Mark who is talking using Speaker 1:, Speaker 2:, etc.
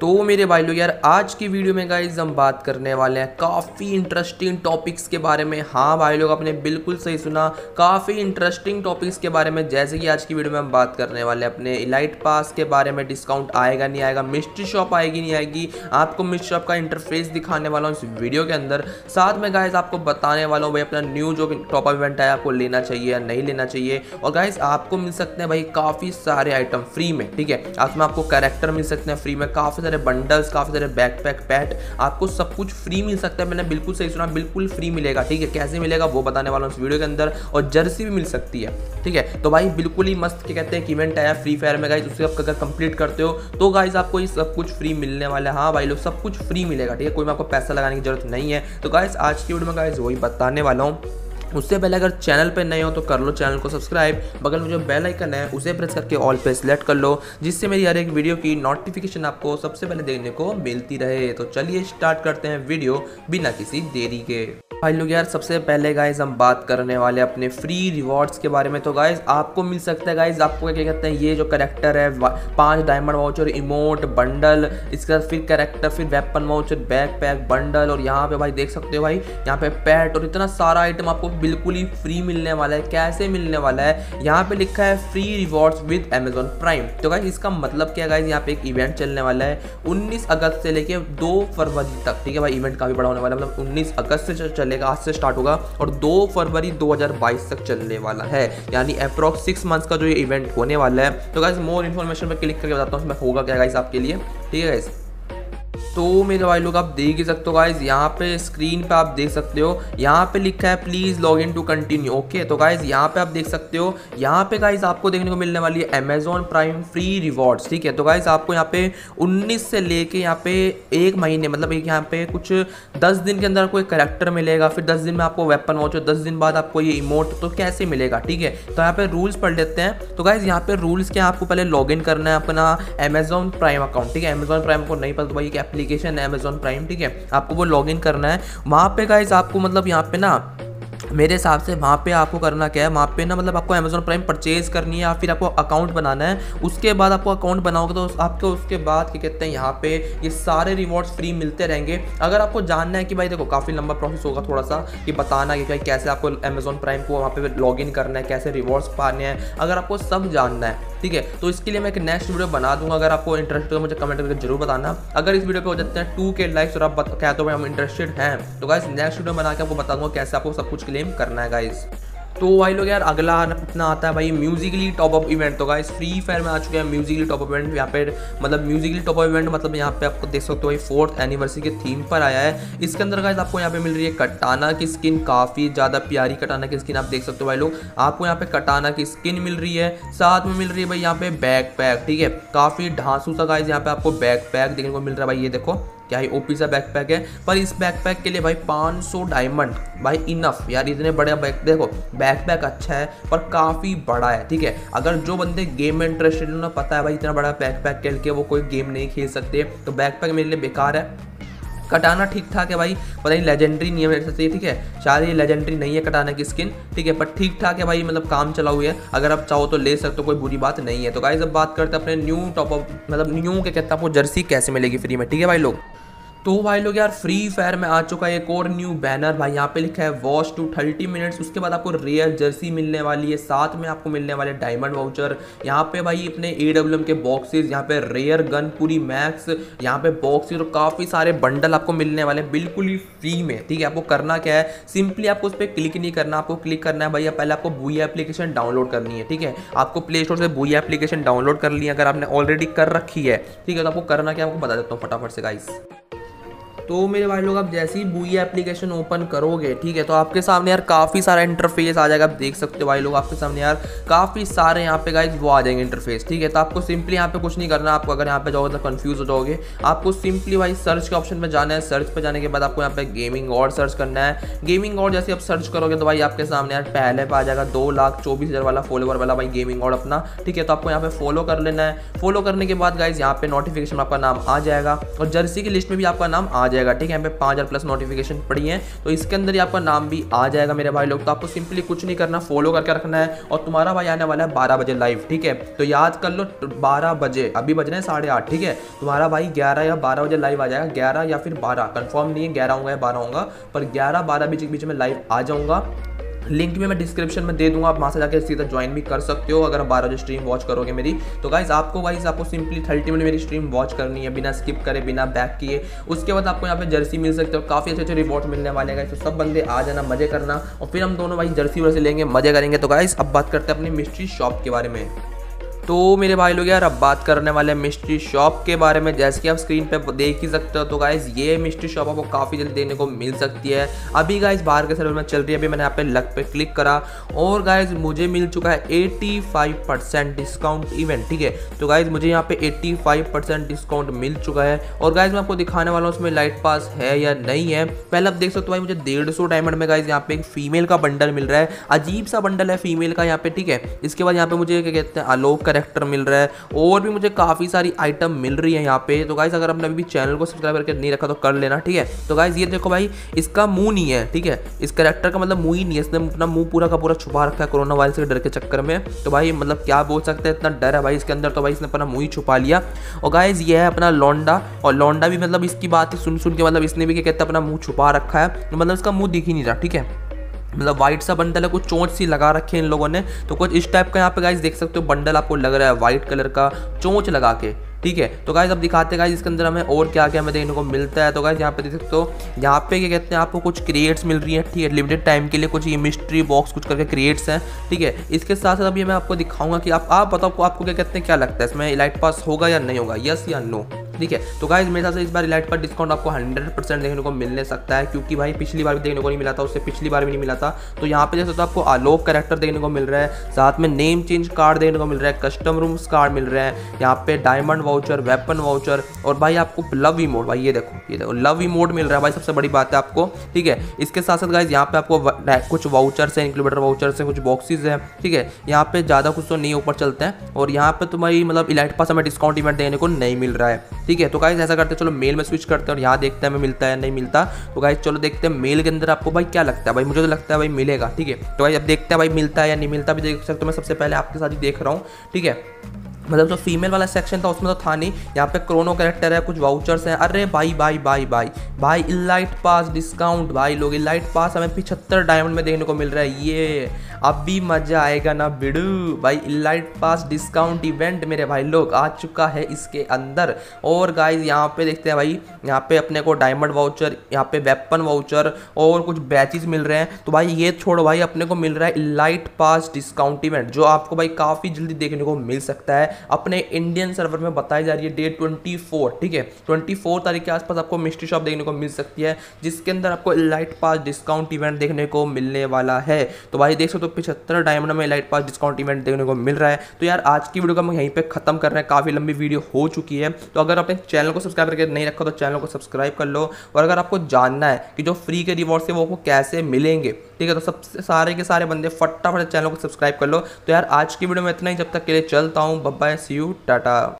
Speaker 1: तो मेरे भाई लोग यार, आज की वीडियो में गाइज़ हम बात करने वाले हैं काफ़ी इंटरेस्टिंग टॉपिक्स के बारे में। हाँ भाई लोग, आपने बिल्कुल सही सुना, काफ़ी इंटरेस्टिंग टॉपिक्स के बारे में। जैसे कि आज की वीडियो में हम बात करने वाले हैं अपने इलाइट पास के बारे में। डिस्काउंट आएगा, नहीं आएगा मिस्ट्री शॉप आएगी, नहीं आएगी। आपको मिस्ट्री शॉप का इंटरफेस दिखाने वाला हूँ इस वीडियो के अंदर। साथ में गाइज़ आपको बताने वाला हूँ भाई, अपना न्यू जो टॉप इवेंट है, आपको लेना चाहिए या नहीं लेना चाहिए। और गाइज़ आपको मिल सकते हैं भाई काफ़ी सारे आइटम फ्री में, ठीक है? उसमें आपको कैरेक्टर मिल सकते हैं फ्री में, काफ़ी सारे बंडल्स काफ़ी सारे बैकपैक पैट आपको सब कुछ फ्री मिल सकता है। मैंने बिल्कुल सही सुना, बिल्कुल फ्री मिलेगा, ठीक है? कैसे मिलेगा वो बताने वाला हूँ इस वीडियो के अंदर और जर्सी भी मिल सकती है, ठीक है? तो भाई बिल्कुल ही मस्त, क्या कहते हैं इवेंट आया फ्री फायर में गाइज़ उससे आप अगर कंप्लीट करते हो तो गाइज़ आपको ये सब कुछ फ्री मिलने वाला है। हाँ भाई लोग, सब कुछ फ्री मिलेगा, ठीक है? कोई में आपको पैसा लगाने की ज़रूरत नहीं है। तो गाइज़ आज की वीडियो में गाइज़ वही बताने वाला हूँ। उससे पहले अगर चैनल पर नए हो तो कर लो चैनल को सब्सक्राइब। बगल में जो बेल आइकन है, उसे प्रेस करके ऑल पे सिलेक्ट कर लो, जिससे मेरी हर एक वीडियो की नोटिफिकेशन आपको सबसे पहले देखने को मिलती रहे। तो चलिए स्टार्ट करते हैं वीडियो बिना किसी देरी के। भाई लोग यार, सबसे पहले गाइज़ हम बात करने वाले अपने फ्री रिवॉर्ड्स के बारे में। तो गाइज़ आपको मिल सकता है गाइज़ आपको क्या कहते हैं, ये जो करेक्टर है पाँच डायमंड वाउचर इमोट बंडल इसके बाद फिर करेक्टर फिर weapon voucher backpack bundle और यहाँ पे भाई देख सकते हो भाई, यहाँ पे पैट और इतना सारा आइटम आपको बिल्कुल ही फ्री मिलने वाला है, कैसे मिलने वाला है? यहाँ पे लिखा है free rewards with Amazon prime तो गाइज़ इसका मतलब क्या गाइज़ यहाँ पे एक इवेंट चलने वाला है, उन्नीस अगस्त से लेके दो फरवरी तक, ठीक है भाई? इवेंट काफ़ी बड़ा होने वाला है मतलब उन्नीस अगस्त से चलेगा, आज से स्टार्ट होगा और दो फरवरी 2022 तक चलने वाला है। यानी अप्रॉक्स सिक्स मंथ्स का जो ये इवेंट होने वाला है। तो गाइज़ मोर इन्फॉर्मेशन पर क्लिक करके बताता हूँ उसमें होगा क्या गाइज़ आपके लिए, ठीक है गाइज़ तो मेरे भाई लोग, आप देख ही सकते हो गाइज़ यहाँ पे स्क्रीन पे आप देख सकते हो, यहाँ पे लिखा है please log in to continue okay तो गाइज़ यहाँ पे आप देख सकते हो, यहाँ पे गाइज़ आपको देखने को मिलने वाली है अमेजोन प्राइम फ्री रिवॉर्ड्स ठीक है? तो गाइज़ आपको यहाँ पे 19 से लेके यहाँ पे एक महीने मतलब एक यहाँ पे कुछ 10 दिन के अंदर आपको एक करेक्टर मिलेगा, फिर 10 दिन में आपको वेपन वॉचर दस दिन बाद आपको ये इमोट तो कैसे मिलेगा, ठीक है? तो यहाँ पे रूल्स पढ़ लेते हैं तो गाइज़ यहाँ पे रूल्स क्या आपको पहले लॉग करना है अपना अमेजोन प्राइम अकाउंट ठीक है? अमेजोन प्राइम को नहीं पता तो भाई एप्लीकेशन है अमेजोन प्राइम ठीक है? आपको वो लॉग करना है। वहाँ पे गाइज़ आपको मतलब यहाँ पे ना मेरे हिसाब से वहाँ पे आपको करना क्या है? वहाँ पे ना मतलब आपको अमेजोन प्राइम परचेज करनी है या फिर आपको अकाउंट बनाना है। उसके बाद आपको अकाउंट बनाओगे तो आपको उसके बाद क्या कहते हैं, यहाँ पे ये सारे रिवॉर्ड्स फ्री मिलते रहेंगे। अगर आपको जानना है कि भाई देखो, काफ़ी लंबा प्रोसेस होगा थोड़ा सा कि बताना कि भाई कैसे आपको अमेजोन प्राइम को वहाँ पे लॉग करना है, कैसे रिवॉर्ड्स पाने हैं। अगर आपको सब जानना है, ठीक है? तो इसके लिए मैं एक नेक्स्ट वीडियो बना दूँगा। अगर आपको इंटरेस्ट हो मुझे कमेंट करके ज़रूर बताना। अगर इस वीडियो पे हो जाते हैं टू के लाइक्स और आप कहते हो हम इंटरेस्टेड हैं तो गाइस नेक्स्ट वीडियो बना के आपको बता दूँगा कैसे आपको सब कुछ क्लेम करना है गाइस तो भाई लोग यार, अगला अपना आता है भाई म्यूजिकली टॉप अप इवेंट तो गाइस फ्री फायर में आ चुके हैं म्यूजिकली टॉप अप इवेंट यहाँ पे मतलब म्यूजिकली टॉप अप इवेंट मतलब यहाँ पे आपको देख सकते हो भाई फोर्थ एनिवर्सरी के थीम पर आया है। इसके अंदर गाइस आपको यहाँ पे मिल रही है कटाना की स्किन काफ़ी ज़्यादा प्यारी कटाना की स्किन आप देख सकते हो भाई लोग। आपको यहाँ पे कटाना की स्किन मिल रही है। साथ में मिल रही है भाई यहाँ पे बैक ठीक है? काफ़ी ढांसू सा गाइस यहाँ पे आपको बैक देखने को मिल रहा है भाई, ये देखो। क्या ही ओपी सा बैकपैक है। पर इस बैकपैक के लिए भाई 500 डायमंड भाई इनफ यार, इतने बड़े बैक देखो बैकपैक अच्छा है, पर काफ़ी बड़ा है, ठीक है। अगर जो बंदे गेम में इंटरेस्टेड उन्हें पता है भाई इतना बड़ा बैकपैक खेल के वो कोई गेम नहीं खेल सकते तो बैकपैक मेरे लिए बेकार है। कटाना ठीक ठाक है भाई, पता नहीं लेजेंडरी नहीं है मेरे ठीक है? शायद ये लेजेंडरी नहीं है कटाना की स्किन ठीक है? पर ठीक ठाक है भाई मतलब काम चला हुआ है। अगर आप चाहो तो ले सकते हो, कोई बुरी बात नहीं है। तो गाइज़ अब बात करते हैं अपने न्यू टॉप ऑफ़ मतलब न्यू के कहते हैं आपको जर्सी कैसे मिलेगी फ्री में, ठीक है भाई लोग? तो भाई लोग यार फ्री फायर में आ चुका है एक और न्यू बैनर भाई, यहाँ पे लिखा है वॉच टू थर्टी मिनट्स उसके बाद आपको रेयर जर्सी मिलने वाली है। साथ में आपको मिलने वाले डायमंड वाउचर यहाँ पे भाई अपने ए डब्ल्यू एम के बॉक्सेस यहाँ पे रेयर गन पूरी मैक्स यहाँ पे बॉक्सेस और काफ़ी सारे बंडल आपको मिलने वाले बिल्कुल ही फ्री में। ठीक है, आपको करना क्या है? सिंपली आपको उस पर क्लिक नहीं करना। आपको क्लिक करना है भैया, पहले आपको बुई एप्लीकेशन डाउनलोड करनी है। ठीक है, आपको प्ले स्टोर से बुई एप्लीकेशन डाउनलोड कर ली अगर आपने ऑलरेडी कर रखी है। ठीक है तो आपको करना क्या आपको बता देता हूँ फटाफट से गाइस तो मेरे भाई लोग आप जैसे ही बुई एप्लीकेशन ओपन करोगे, ठीक है तो आपके सामने यार काफ़ी सारा इंटरफेस आ जाएगा। आप देख सकते हो भाई लोग, आपके सामने यार काफ़ी सारे यहाँ पे गाइज़ वो आ जाएँगे इंटरफेस ठीक है। तो आपको सिंपली यहाँ पे कुछ नहीं करना, आपको अगर यहाँ पे जाओगे तो कन्फ्यूज़ हो जाओगे। आपको सिंपली भाई सर्च के ऑप्शन में जाना है। सर्च पर जाने के बाद आपको यहाँ पे गेमिंग और सर्च करना है। गेमिंग और जैसे आप सर्च करोगे तो भाई आपके सामने यार पहले पर आ जाएगा दो लाख चौबीस हज़ार वाला फॉलोवर वाला भाई गेमिंग और अपना, ठीक है। तो आपको यहाँ पे फॉलो कर लेना है। फॉलो करने के बाद गाइज़ यहाँ पे नोटिफिकेशन आपका नाम आ जाएगा और जर्सी की लिस्ट में भी आपका नाम आ जाएगा। जाएगा, ठीक है? यहाँ पाँच हज़ार प्लस नोटिफिकेशन पड़ी है तो इसके अंदर ही आपका नाम भी आ जाएगा मेरे भाई लोग। तो आपको सिंपली कुछ नहीं करना फॉलो करके रखना है। और तुम्हारा भाई आने वाला है बारह बजे लाइव ठीक है? तो याद कर लो बारह बजे, अभी बज रहे हैं साढ़े आठ, ठीक है? तुम्हारा भाई ग्यारह या बारह बजे लाइव आ जाएगा, ग्यारह या फिर बारह कन्फर्म नहीं है, ग्यारह होगा या बारह होगा पर ग्यारह बारह बीच बीच में लाइव आ जाऊँगा। लिंक भी मैं डिस्क्रिप्शन में दे दूँगा, आप वहाँ से जाकर सीधा ज्वाइन भी कर सकते हो, अगर बारह बजे स्ट्रीम वॉच करोगे मेरी। तो गाइज़ आपको गाइज़ आपको सिंपली थर्टी मिनट मेरी स्ट्रीम वॉच करनी है, बिना स्किप करे, बिना बैक किए। उसके बाद आपको यहाँ पे जर्सी मिल सकते हो, काफ़ी अच्छे अच्छे रिवॉर्ड मिलने वाले हैं तो सब बंदे आ जाना, मज़े करना। और फिर हम दोनों भाई जर्सी वर्सी लेंगे, मज़े करेंगे। तो गाइज़ अब बात करते हैं अपनी मिस्ट्री शॉप के बारे में। तो मेरे भाई लोग यार, अब बात करने वाले हैं मिस्ट्री शॉप के बारे में। जैसे कि आप स्क्रीन पे देख ही सकते हो तो गाइज़ ये मिस्ट्री शॉप आपको काफ़ी जल्दी देखने को मिल सकती है। अभी गाइज़ बाहर के सर्वर में चल रही है, अभी मैंने यहाँ पे लक पे क्लिक करा। और गाइज़ मुझे मिल चुका है एटी परसेंट डिस्काउंट इवेंट ठीक है? तो गाइज़ मुझे यहाँ पे एट्टी परसेंट डिस्काउंट मिल चुका है। और गाइज़ मैं आपको दिखाने वाला हूँ, उसमें लाइट पास है या नहीं है। पहले आप देख सकते हो भाई, मुझे डेढ़ सौ डायमंड में गाइज़ यहाँ पे एक फीमेल का बंडल मिल रहा है। अजीब सा बंडल है फीमेल का यहाँ पे, ठीक है? इसके बाद यहाँ पे मुझे क्या कहते हैं आलोक का करेक्टर मिल रहा है, और भी मुझे काफ़ी सारी आइटम मिल रही है यहाँ पे। तो गाइज़ अगर आपने अभी चैनल को सब्सक्राइब करके नहीं रखा तो कर लेना, ठीक है? तो गाइज़ ये देखो भाई, इसका मुँह नहीं है, ठीक है? इस करेक्टर का मतलब मुँह ही नहीं है, इसने अपना मुँह पूरा का पूरा छुपा रखा है कोरोना वायरस के डर के चक्कर में। तो भाई मतलब क्या बोल सकते हैं, इतना डर है भाई इसके अंदर तो भाई इसने अपना मुँह ही छुपा लिया। और गाइज़ ये है अपना लौंडा, और लौंडा भी मतलब इसकी बात सुन सुन के मतलब इसने भी क्या कहते हैं, अपना मुँह छुपा रखा है। मतलब इसका मुँह दिख ही नहीं रहा, ठीक है? मतलब वाइट सा बंडल है, कुछ चोंच सी लगा रखी है इन लोगों ने। तो कुछ इस टाइप का यहाँ पे गाइस देख सकते हो, बंडल आपको लग रहा है वाइट कलर का, चोंच लगा के, ठीक है? तो गाइज़ अब दिखाते हैं गाइज़ इसके अंदर हमें और क्या क्या हमें देखने को मिलता है। तो गाइज़ यहाँ पे देख सकते हो, यहाँ पे क्या कहते हैं, आपको कुछ क्रिएट्स मिल रही है, ठीक है? लिमिटेड टाइम के लिए कुछ ये मिस्ट्री बॉक्स कुछ करके क्रिएट्स हैं, ठीक है? इसके साथ साथ अभी मैं आपको दिखाऊँगा कि आप आप बताओ आपको क्या कहते हैं, क्या लगता है? इसमें लाइट पास होगा या नहीं होगा? यस या नो ठीक है? तो गाइज़ मेरे हिसाब से इस बार इलाइट पर डिस्काउंट आपको हंड्रेड परसेंट देखने को मिलने सकता है, क्योंकि भाई पिछली बार भी देखने को नहीं मिला था, उससे पिछली बार भी नहीं मिला था। तो यहाँ पे जैसे तो आपको आलोक करेक्टर देखने को मिल रहा है, साथ में नेम चेंज कार्ड देखने को मिल रहा है कस्टम रूम्स कार्ड मिल रहे हैं, यहाँ पे डायमंड वाउचर वेपन वाउचर और भाई आपको लव ई मोड भाई ये देखो ये देखो लव ई मोड मिल रहा है भाई, सबसे बड़ी बात है आपको, ठीक है? इसके साथ साथ गाइज़ यहाँ पे आपको कुछ वाउचर्स है इंक्लूबेटर वाउचर्स है, कुछ बॉक्सेज है, ठीक है? यहाँ पे ज़्यादा कुछ तो नहीं, ऊपर चलते हैं, और यहाँ पे तुम्हारी मतलब इलाइट पास हमें डिस्काउंट इवेंट देने को नहीं मिल रहा है। ठीक है? तो गाइज़ ऐसा करते हैं, चलो मेल में स्विच करते हैं और यहाँ देखते हैं हमें मिलता है नहीं मिलता। तो गाइज़ चलो देखते हैं मेल के अंदर आपको भाई क्या लगता है? भाई मुझे तो लगता है भाई मिलेगा, ठीक है? तो भाई अब देखते हैं भाई मिलता है या नहीं मिलता। भी देख सकते मैं सबसे पहले आपके साथ ही देख रहा हूँ, ठीक है? मतलब जो फीमेल वाला सेक्शन था, उसमें तो था नहीं। यहाँ पे क्रोनो कैरेक्टर है, कुछ वाउचर्स हैं। अरे भाई भाई भाई भाई भाई इलाइट पास डिस्काउंट भाई लोग इलाइट पास हमें पिछहत्तर डायमंड में देखने को मिल रहा है। ये अब भी मज़ा आएगा ना बिडू। भाई इलाइट पास डिस्काउंट इवेंट मेरे भाई लोग आ चुका है इसके अंदर। और गाइज़ यहाँ पे देखते हैं भाई, यहाँ पे अपने को डायमंड वाउचर यहाँ पे वेपन वाउचर और कुछ बैचेज मिल रहे हैं। तो भाई, ये छोड़ो भाई, अपने को मिल रहा है इलाइट पास डिस्काउंट इवेंट जो आपको भाई काफ़ी जल्दी देखने को मिल सकता है। अपने इंडियन सर्वर में बताई जा रही है डेट ट्वेंटी ठीक है? ट्वेंटी तारीख के आसपास आपको मिस्ट्री शॉप देखने को मिल सकती है, जिसके अंदर आपको लाइट पास डिस्काउंट इवेंट देखने को मिलने वाला है। तो भाई, देख सकते हो पिछहत्तर डायमंड में लाइट पास डिस्काउंट इवेंट देखने को मिल रहा है। तो यार, आज की वीडियो को हम यहीं पर खत्म कर रहे हैं। काफ़ी लंबी वीडियो हो चुकी है। तो अगर अपने चैनल को सब्सक्राइब करके नहीं रखा तो चैनल को सब्सक्राइब कर लो। और अगर आपको जानना है कि जो फ्री के रिवॉर्ड्स है, वो आपको कैसे मिलेंगे, ठीक है तो सबसे सारे के सारे बंदे फटाफट चैनल को सब्सक्राइब कर लो। तो यार, आज की वीडियो में इतना ही। जब तक के लिए चलता हूँ। Bye bye see you tata.